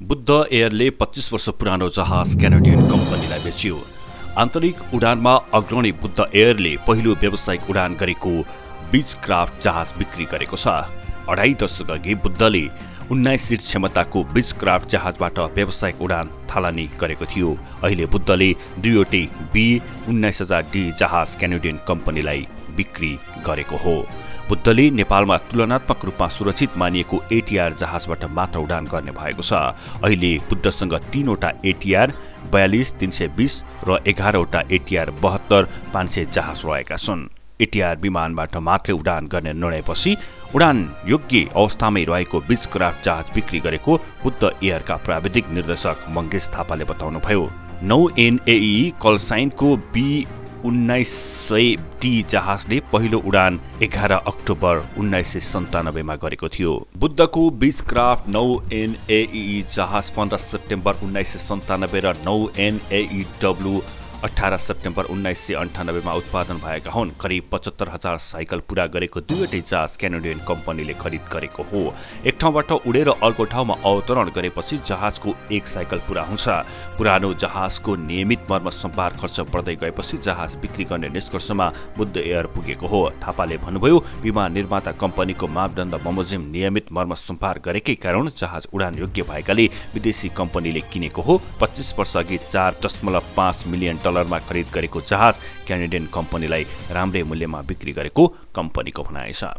बुद्ध एयरले पच्चिस वर्ष पुरानो जहाज क्यानाडियन कम्पनीलाई बेच्यो। आन्तरिक उडानमा अग्रणी बुद्ध एयरले पहिलो व्यावसायिक उडान गरेको बिच क्राफ्ट जहाज बिक्री गरेको छ। अढाई दशक अघि बुद्धले उन्नाइस सिट क्षमताको बिच क्राफ्ट जहाजबाट व्यावसायिक उडान थालनी गरेको थियो। अहिले बुद्धले दुईवटै बी उन्नाइस हजार डी जहाज क्यानेडियन कम्पनीलाई बिक्री गरेको हो। बुद्धले नेपालमा तुलनात्मक रूपमा सुरक्षित मानिएको एटिआर जहाजबाट मात्र उडान गर्ने भएको छ। अहिले बुद्धसँग तीनवटा एटिआर बयालिस तिन सय बिस र एघारवटा एटिआर बहत्तर पाँच सय जहाज रहेका छन्। एटिआर विमानबाट मात्रै उडान गर्ने निर्णयपछि उडान योग्य अवस्थामै रहेको बिचक्राफ्ट जहाज बिक्री गरेको बुद्ध एयरका प्राविधिक निर्देशक मङ्गेश थापाले बताउनुभयो। नौ एनएई कलसाइनको बी उन्नाइस सय डी जहाजले पहिलो उडान एघार अक्टोबर उन्नाइस सय सन्तानब्बेमा गरेको थियो। बुद्धको बिचक्राफ्ट नौ एनएई जहाज पन्ध्र सेप्टेम्बर उन्नाइस सय सन्तानब्बे र नौ एनएई डब्लु अठार सेप्टेम्बर उन्नाइस सय अन्ठानब्बेमा उत्पादन भएका हुन्। करिब पचहत्तर हजार साइकल पुरा गरेको दुईवटै जहाज क्यानेडियन कम्पनीले खरिद गरेको हो। एक ठाउँबाट उडेर अर्को ठाउँमा अवतरण गरेपछि जहाजको एक साइकल पुरा हुन्छ। पुरानो जहाजको नियमित मर्म सम्भार खर्च बढ्दै गएपछि जहाज बिक्री गर्ने निष्कर्षमा बुद्ध एयर पुगेको हो। थापाले भन्नुभयो विमान निर्माता कम्पनीको मापदण्ड बमोजिम नियमित मर्म सम्भार गरेकै कारण जहाज उडान योग्य भएकाले विदेशी कम्पनीले किनेको हो। पच्चिस वर्ष अघि चार दशमलव पाँच मिलियन डलरमा खरिद गरेको जहाज क्यानेडियन कम्पनीलाई राम्रै मूल्यमा बिक्री गरेको कम्पनीको भनाइ छ।